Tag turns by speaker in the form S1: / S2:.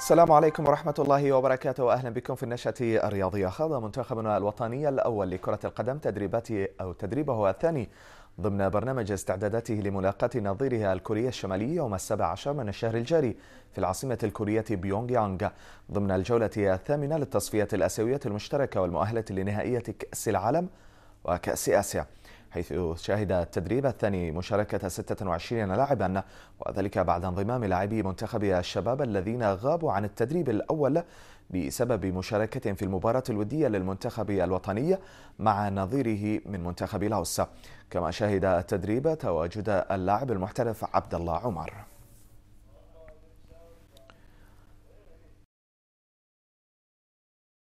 S1: السلام عليكم ورحمة الله وبركاته. وأهلا بكم في النشرة الرياضية. خاض منتخبنا الوطني الأول لكرة القدم تدريبات أو تدريبه الثاني ضمن برنامج استعداداته لملاقاة نظيرها الكورية الشمالية يوم السابع عشر من الشهر الجاري في العاصمة الكورية بيونغ يانغ ضمن الجولة الثامنة للتصفية الآسيوية المشتركة والمؤهلة لنهائية كأس العالم وكأس آسيا. حيث شهد التدريب الثاني مشاركة 26 لاعبا وذلك بعد انضمام لاعبي منتخب الشباب الذين غابوا عن التدريب الأول بسبب مشاركة في المباراة الودية للمنتخب الوطني مع نظيره من منتخب لاوس. كما شهد التدريب تواجد اللاعب المحترف عبد الله عمر.